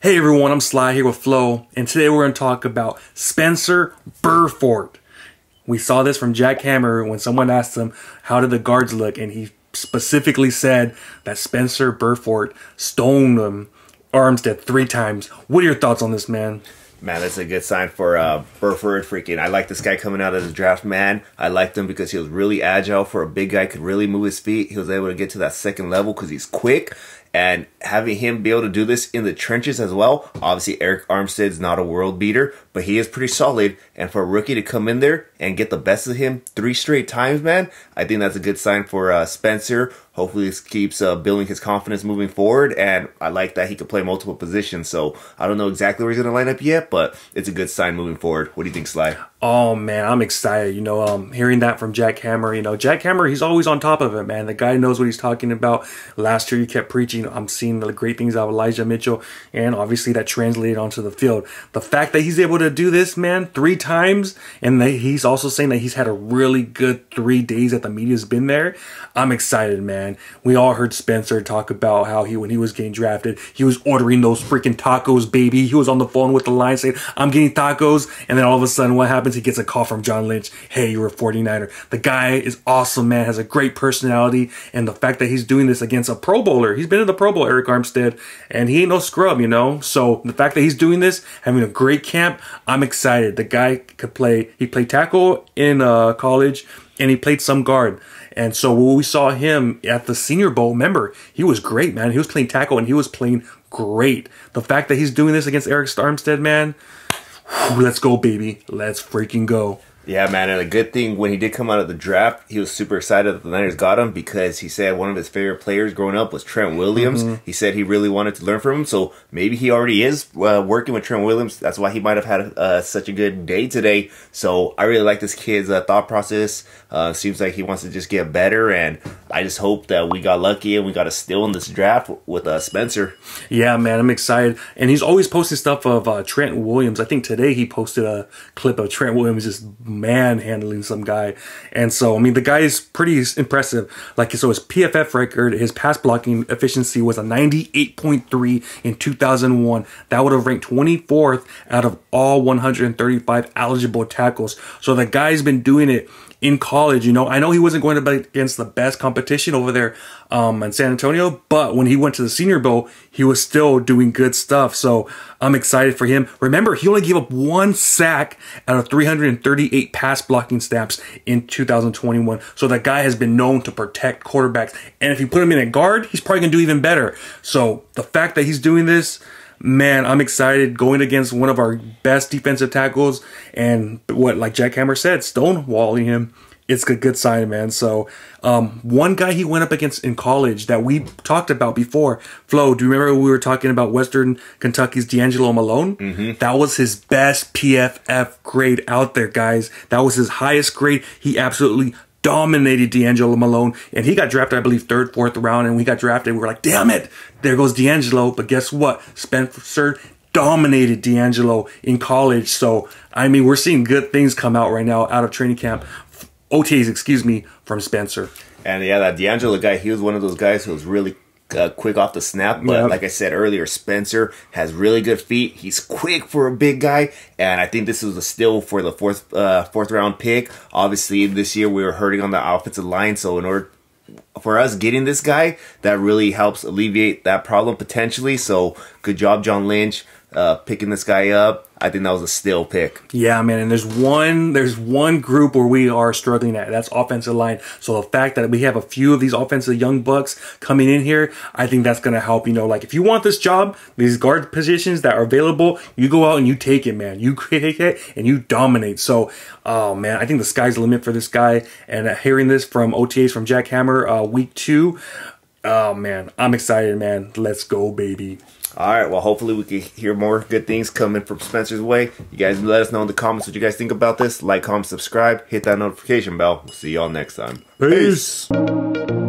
Hey everyone, I'm Sly here with Flo, and today we're going to talk about Spencer Burford. We saw this from Jack Hammer when someone asked him, How did the guards look? And he specifically said that Spencer Burford stoned him Armstead three times. What are your thoughts on this, man? Man, that's a good sign for uh, Burford. Freaking, I like this guy coming out of the draft, man. I liked him because he was really agile for a big guy, could really move his feet. He was able to get to that second level because he's quick and having him be able to do this in the trenches as well. Obviously, Arik Armstead's not a world beater, but he is pretty solid. And for a rookie to come in there and get the best of him three straight times, man, I think that's a good sign for uh, Spencer. Hopefully, this keeps uh, building his confidence moving forward. And I like that he could play multiple positions. So I don't know exactly where he's going to line up yet, but it's a good sign moving forward. What do you think, Sly? Oh man, I'm excited. You know, um, hearing that from Jack Hammer. You know, Jack Hammer, he's always on top of it, man. The guy knows what he's talking about. Last year, he kept preaching. I'm seeing the great things out of Elijah Mitchell, and obviously that translated onto the field. The fact that he's able to do this, man, three times, and that he's also saying that he's had a really good three days that the media's been there. I'm excited, man. We all heard Spencer talk about how he, when he was getting drafted, he was ordering those freaking tacos, baby. He was on the phone with the line saying, "I'm getting tacos," and then all of a sudden, what happened? Happens, he gets a call from John Lynch. Hey, you're a 49er. The guy is awesome, man. Has a great personality. And the fact that he's doing this against a Pro Bowler, he's been in the Pro Bowl, Arik Armstead, and he ain't no scrub, you know? So the fact that he's doing this, having a great camp, I'm excited. The guy could play, he played tackle in uh, college and he played some guard. And so when we saw him at the Senior Bowl, remember, he was great, man. He was playing tackle and he was playing great. The fact that he's doing this against Arik Armstead, man, Let's go, baby. Let's freaking go. Yeah, man, and a good thing when he did come out of the draft, he was super excited that the Niners got him because he said one of his favorite players growing up was Trent Williams. Mm-hmm. He said he really wanted to learn from him, so maybe he already is uh, working with Trent Williams. That's why he might have had uh, such a good day today. So I really like this kid's uh, thought process. Uh, seems like he wants to just get better, and I just hope that we got lucky and we got a steal in this draft with uh, Spencer. Yeah, man, I'm excited, and he's always posting stuff of uh, Trent Williams. I think today he posted a clip of Trent Williams just manhandling some guy. And so, I mean, the guy is pretty impressive. Like, so his PFF record, his pass blocking efficiency was a 98.3 in 2001. That would have ranked 24th out of all 135 eligible tackles. So the guy's been doing it in college. You know, I know he wasn't going to be against the best competition over there um, in San Antonio, but when he went to the Senior Bowl, he was still doing good stuff. So I'm excited for him. Remember, he only gave up one sack out of 338 pass blocking snaps in 2021. So that guy has been known to protect quarterbacks. And if you put him in a guard, he's probably going to do even better. So the fact that he's doing this, man, I'm excited going against one of our best defensive tackles and what, like Jack Hammer said, stonewalling him. It's a good sign, man. So, um, one guy he went up against in college that we talked about before, Flo, do you remember we were talking about Western Kentucky's D'Angelo Malone? Mm-hmm. That was his best PFF grade out there, guys. That was his highest grade. He absolutely dominated D'Angelo Malone, and he got drafted, I believe, third, fourth round, and we got drafted. We were like, damn it, there goes D'Angelo. But guess what? Spencer dominated D'Angelo in college. So, I mean, we're seeing good things come out right now out of training camp. OTs, excuse me, from Spencer. And yeah, that D'Angelo guy, he was one of those guys who was really uh, quick off the snap. But yep. like I said earlier, Spencer has really good feet. He's quick for a big guy, and I think this was a steal for the fourth uh, fourth round pick. Obviously, this year we were hurting on the offensive line, so in order for us getting this guy, that really helps alleviate that problem potentially. So good job, John Lynch uh, picking this guy up. I think that was a still pick. Yeah, man. And there's one there's one group where we are struggling at. That's offensive line. So the fact that we have a few of these offensive young bucks coming in here, I think that's gonna help. You know, like if you want this job, these guard positions that are available, you go out and you take it, man. You take it and you dominate. So, oh man, I think the sky's the limit for this guy. And uh, hearing this from OTAs from Jack Hammer, uh, week two, oh man, I'm excited, man. Let's go, baby. All right. Well, hopefully we can hear more good things coming from Spencer's way. You guys let us know in the comments what you guys think about this. Like, comment, subscribe, hit that notification bell. We'll see y'all next time. Peace. Peace.